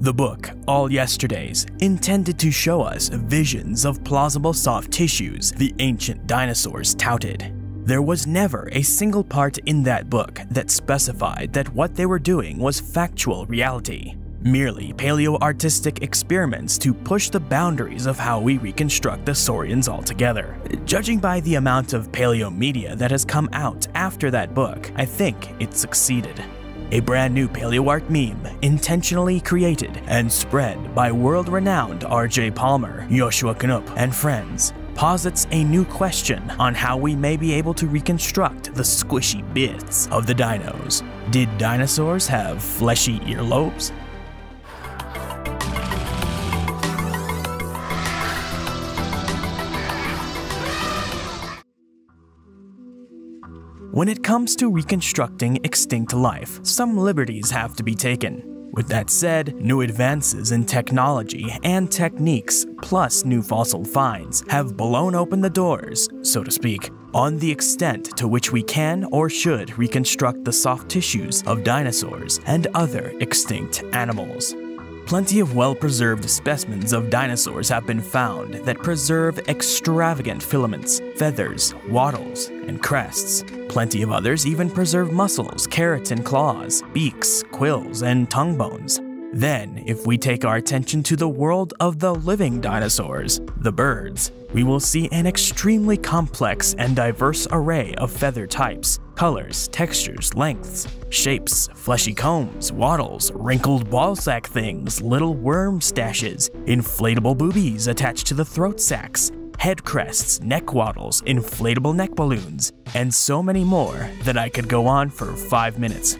The book, All Yesterdays, intended to show us visions of plausible soft tissues the ancient dinosaurs touted. There was never a single part in that book that specified that what they were doing was factual reality, merely paleo-artistic experiments to push the boundaries of how we reconstruct the Saurians altogether. Judging by the amount of paleo media that has come out after that book, I think it succeeded. A brand new paleo art meme, intentionally created and spread by world-renowned RJ Palmer, Joschua Knuppe, and friends, posits a new question on how we may be able to reconstruct the squishy bits of the dinos. Did dinosaurs have fleshy earlobes? When it comes to reconstructing extinct life, some liberties have to be taken. With that said, new advances in technology and techniques, plus new fossil finds, have blown open the doors, so to speak, on the extent to which we can or should reconstruct the soft tissues of dinosaurs and other extinct animals. Plenty of well-preserved specimens of dinosaurs have been found that preserve extravagant filaments, feathers, wattles, and crests. Plenty of others even preserve muscles, keratin claws, beaks, quills, and tongue bones. Then, if we take our attention to the world of the living dinosaurs, the birds, we will see an extremely complex and diverse array of feather types, colors, textures, lengths, shapes, fleshy combs, wattles, wrinkled ballsack things, little worm stashes, inflatable boobies attached to the throat sacs, head crests, neck wattles, inflatable neck balloons, and so many more that I could go on for 5 minutes.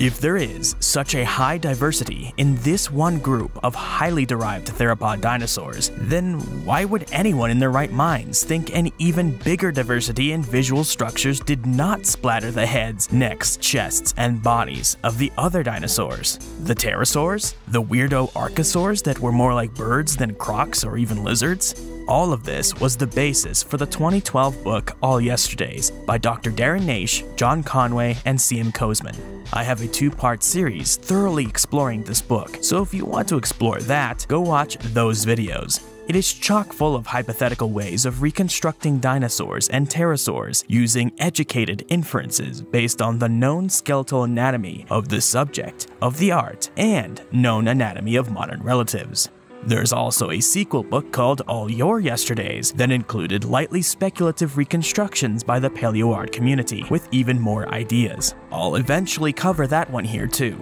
If there is such a high diversity in this one group of highly derived theropod dinosaurs, then why would anyone in their right minds think an even bigger diversity in visual structures did not splatter the heads, necks, chests, and bodies of the other dinosaurs? The pterosaurs? The weirdo archosaurs that were more like birds than crocs or even lizards? All of this was the basis for the 2012 book All Yesterdays by Dr. Darren Naish, John Conway, and C.M. Kosemen. I have a two part series thoroughly exploring this book, so if you want to explore that, go watch those videos. It is chock full of hypothetical ways of reconstructing dinosaurs and pterosaurs using educated inferences based on the known skeletal anatomy of the subject, of the art, and known anatomy of modern relatives. There's also a sequel book called All Your Yesterdays that included lightly speculative reconstructions by the paleo art community with even more ideas. I'll eventually cover that one here too.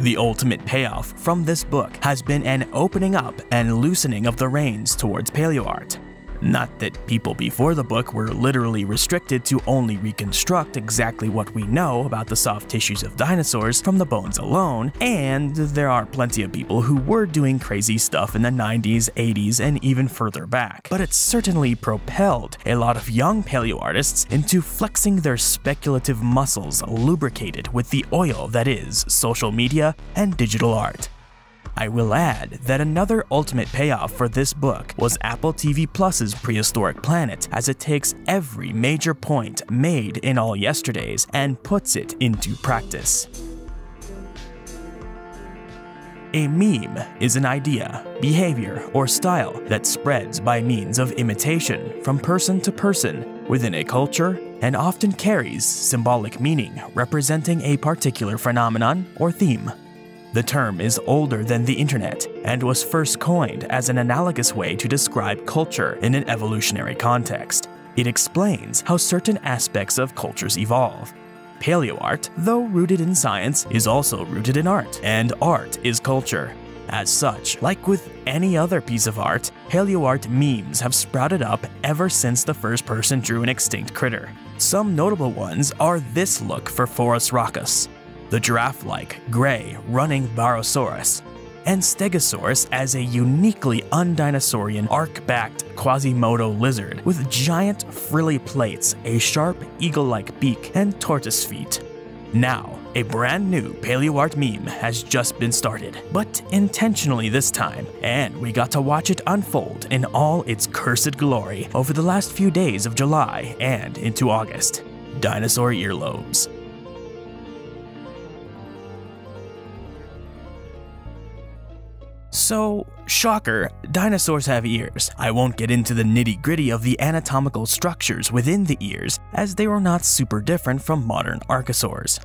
The ultimate payoff from this book has been an opening up and loosening of the reins towards paleo art. Not that people before the book were literally restricted to only reconstruct exactly what we know about the soft tissues of dinosaurs from the bones alone, and there are plenty of people who were doing crazy stuff in the 90s, 80s, and even further back. But it certainly propelled a lot of young paleo artists into flexing their speculative muscles lubricated with the oil that is social media and digital art. I will add that another ultimate payoff for this book was Apple TV Plus's Prehistoric Planet, as it takes every major point made in All Yesterdays and puts it into practice. A meme is an idea, behavior, or style that spreads by means of imitation from person to person within a culture and often carries symbolic meaning representing a particular phenomenon or theme. The term is older than the internet and was first coined as an analogous way to describe culture in an evolutionary context. It explains how certain aspects of cultures evolve. Paleo art, though rooted in science, is also rooted in art, and art is culture. As such, like with any other piece of art, paleo art memes have sprouted up ever since the first person drew an extinct critter. Some notable ones are this look for Phorusrhacos, the giraffe-like, gray, running Barosaurus, and Stegosaurus as a uniquely undinosaurian arc-backed Quasimodo lizard with giant frilly plates, a sharp eagle-like beak, and tortoise feet. Now, a brand new paleo art meme has just been started, but intentionally this time, and we got to watch it unfold in all its cursed glory over the last few days of July and into August. Dinosaur earlobes. So, shocker, dinosaurs have ears. I won't get into the nitty gritty of the anatomical structures within the ears, as they were not super different from modern archosaurs.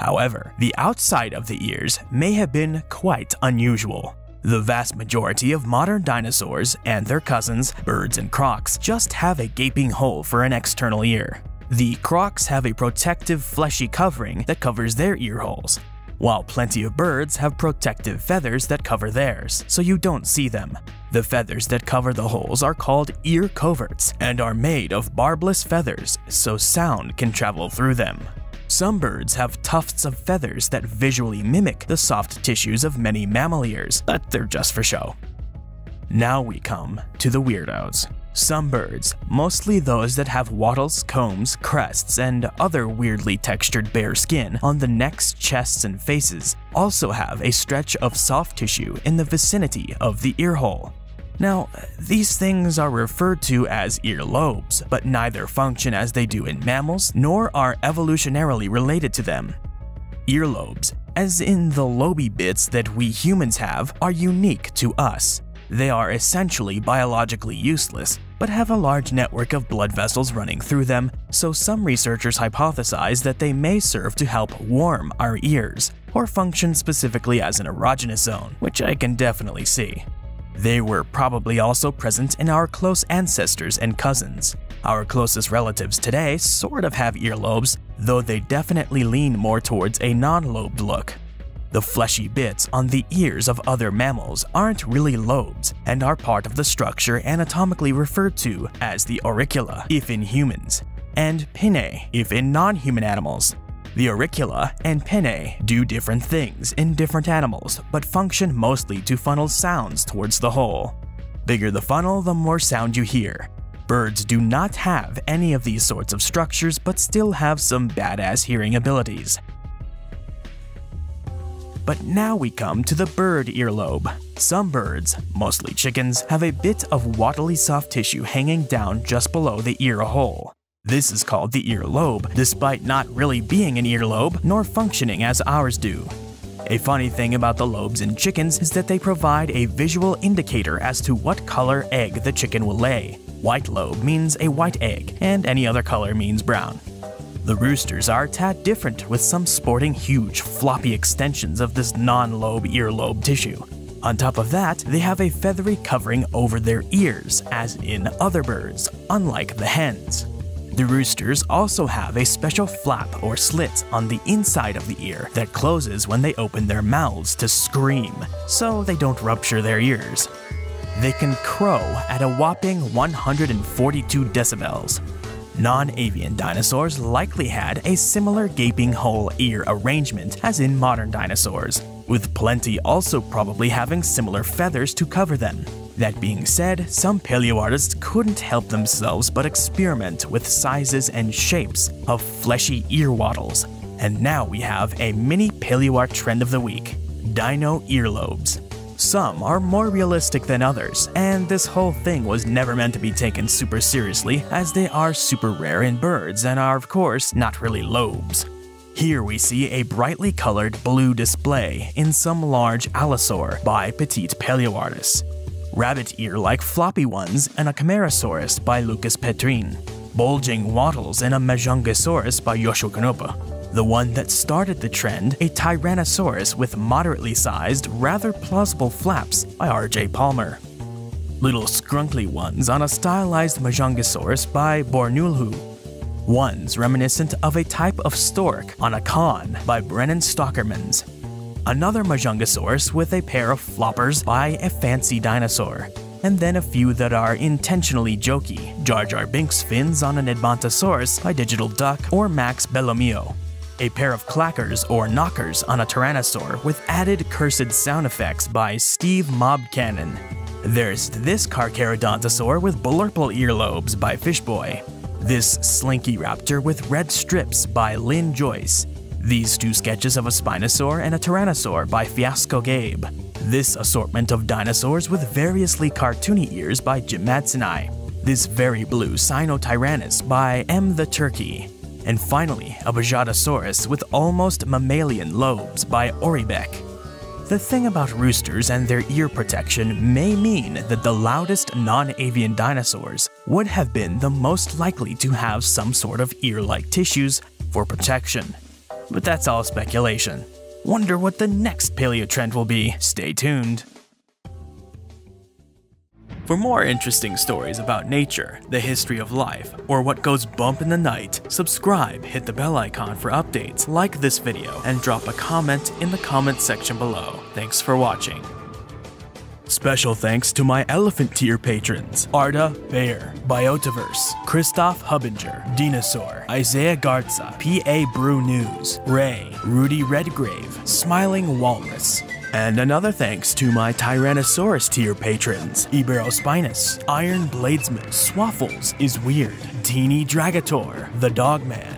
However, the outside of the ears may have been quite unusual. The vast majority of modern dinosaurs and their cousins, birds and crocs, just have a gaping hole for an external ear. The crocs have a protective fleshy covering that covers their ear holes, while plenty of birds have protective feathers that cover theirs, so you don't see them. The feathers that cover the holes are called ear coverts and are made of barbless feathers, so sound can travel through them. Some birds have tufts of feathers that visually mimic the soft tissues of many mammal ears, but they're just for show. Now we come to the weirdos. Some birds, mostly those that have wattles, combs, crests, and other weirdly textured bare skin on the necks, chests, and faces, also have a stretch of soft tissue in the vicinity of the ear hole. Now, these things are referred to as earlobes, but neither function as they do in mammals nor are evolutionarily related to them. Earlobes, as in the loby bits that we humans have, are unique to us. They are essentially biologically useless, but have a large network of blood vessels running through them, so some researchers hypothesize that they may serve to help warm our ears, or function specifically as an erogenous zone, which I can definitely see. They were probably also present in our close ancestors and cousins. Our closest relatives today sort of have earlobes, though they definitely lean more towards a non-lobed look. The fleshy bits on the ears of other mammals aren't really lobes and are part of the structure anatomically referred to as the auricula if in humans, and pinnae if in non-human animals. The auricula and pinnae do different things in different animals, but function mostly to funnel sounds towards the hole. Bigger the funnel, the more sound you hear. Birds do not have any of these sorts of structures but still have some badass hearing abilities. But now we come to the bird earlobe. Some birds, mostly chickens, have a bit of wattly soft tissue hanging down just below the ear hole. This is called the earlobe, despite not really being an earlobe nor functioning as ours do. A funny thing about the lobes in chickens is that they provide a visual indicator as to what color egg the chicken will lay. White lobe means a white egg, and any other color means brown. The roosters are a tad different, with some sporting huge, floppy extensions of this non-lobe earlobe tissue. On top of that, they have a feathery covering over their ears, as in other birds, unlike the hens. The roosters also have a special flap or slit on the inside of the ear that closes when they open their mouths to scream, so they don't rupture their ears. They can crow at a whopping 142 decibels, Non-avian dinosaurs likely had a similar gaping hole ear arrangement as in modern dinosaurs, with plenty also probably having similar feathers to cover them. That being said, some paleoartists couldn't help themselves but experiment with sizes and shapes of fleshy ear wattles, and now we have a mini paleoart trend of the week, dino earlobes. Some are more realistic than others, and this whole thing was never meant to be taken super seriously as they are super rare in birds and are of course not really lobes. Here we see a brightly colored blue display in some large allosaur by petite paleoartists. Rabbit ear-like floppy ones in a Camarasaurus by Lucas Petrin. Bulging wattles in a Majungasaurus by Joschua Knuppe the one that started the trend, a Tyrannosaurus with moderately sized, rather plausible flaps by R.J. Palmer. Little scrunkly ones on a stylized Majungasaurus by Bornulhu. Ones reminiscent of a type of stork on a con by Brennan Stockermans. Another Majungasaurus with a pair of floppers by a fancy dinosaur and then a few that are intentionally jokey, Jar Jar Binks fins on an Edmontosaurus by Digital Duck or Max Bellomio a pair of clackers or knockers on a Tyrannosaur with added cursed sound effects by Steve Mob Cannon. There's this Carcharodontosaur with blurple earlobes by Fishboy. This Slinky Raptor with red strips by Lynn Joyce. These two sketches of a Spinosaur and a Tyrannosaur by Fiasco Gabe. This assortment of dinosaurs with variously cartoony ears by Jim Madsenai. This very blue Sinotyrannus by M. the Turkey and finally a Bajadasaurus with almost mammalian lobes by Oribeck. The thing about roosters and their ear protection may mean that the loudest non-avian dinosaurs would have been the most likely to have some sort of ear-like tissues for protection. But that's all speculation. Wonder what the next paleo trend will be. Stay tuned. For more interesting stories about nature, the history of life, or what goes bump in the night, subscribe, hit the bell icon for updates, like this video, and drop a comment in the comment section below. Thanks for watching. Special thanks to my elephant tier patrons Arda Bear, Biotiverse, Christoph Hubinger, Dinosaur, Isaiah Garza, PA Brew News, Ray, Rudy Redgrave, Smiling Walrus, and another thanks to my Tyrannosaurus tier patrons. Iberospinus, Iron Bladesman, Swaffles is Weird, Teeny Dragator, The Dogman,